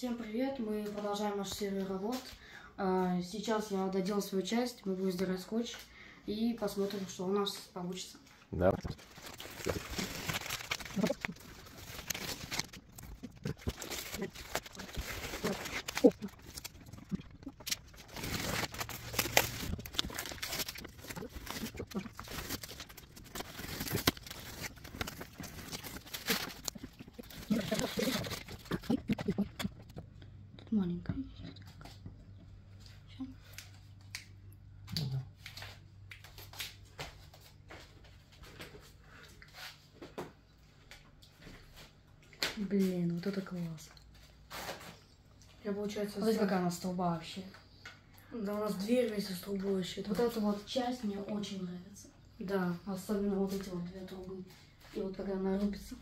Всем привет, мы продолжаем наш серию работ. А, Сейчас я доделал свою часть, мы будем сдирать скотч и посмотрим, что у нас получится. Да. Блин, вот это класс. Я, получается, Смотрите, сам- какая она столба вообще. Да, у нас дверь вместе с трубой вообще. Вот эта вот часть мне очень нравится. Да. Особенно вот эти вот две трубы. И вот когда она рубится.